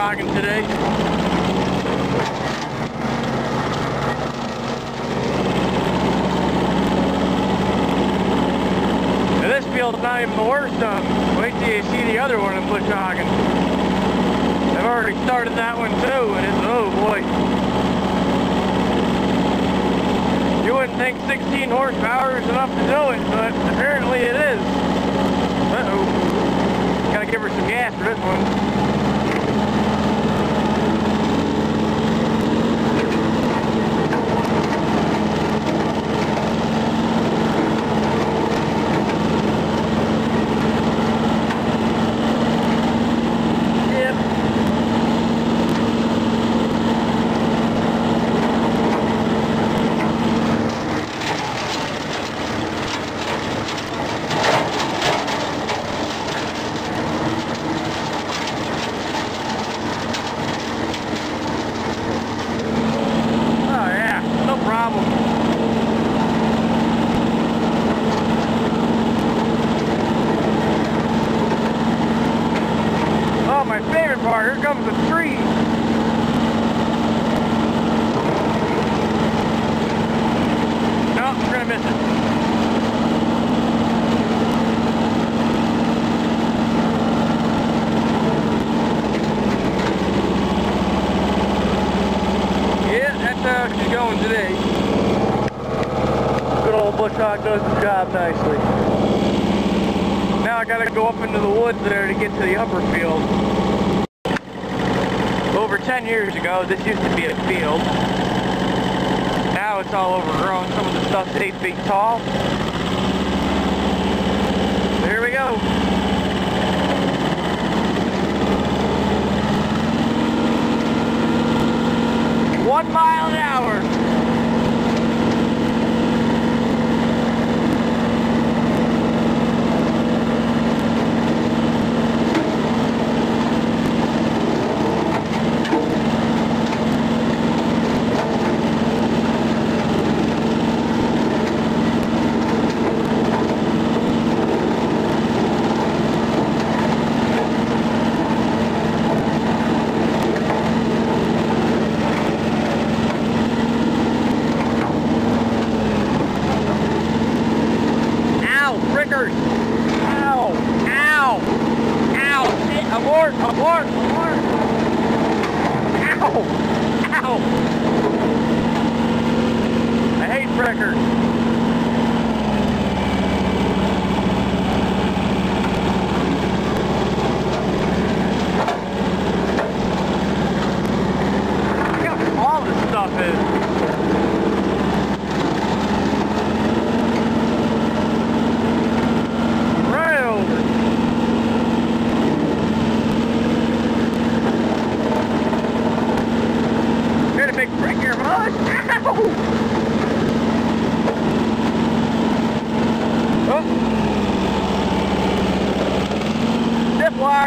hogging today. And this field's not even the worst of them. Wait till you see the other one in bush hogging. I've already started that one too, and it's, oh boy. You wouldn't think 16 horsepower is enough to do it, but apparently it is. Uh-oh. Gotta give her some gas for this one. Yep. Oh yeah, no problem. Oh, part, here comes the tree. No, we're gonna miss it. Yeah, that's how she's going today. Good old bush hog does the job nicely. Now I gotta go up into the woods there to get to the upper field. Over 10 years ago, this used to be a field. Now it's all overgrown. Some of the stuff's 8 feet tall. Here we go. One mile an hour. Ow, frickers! Ow! Ow! Ow! Shit, abort! Abort! Abort! Ow! Ow! I hate frickers. Look how small this stuff is. Right over. You're a big brick here, bud. Ow! Oh.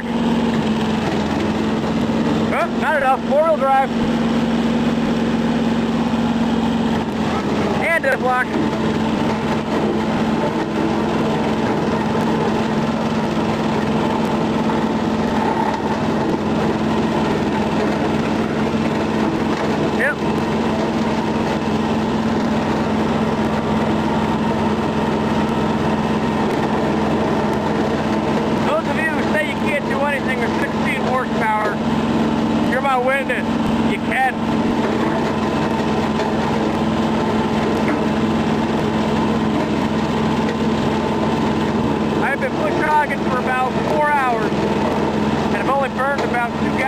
Lock. Oh, not enough. Four-wheel drive. And diff lock. Yep. Those of you who say you can't do anything with 16 horsepower, you're my witness. You can. I've been bush hogging for about four hours, and I've only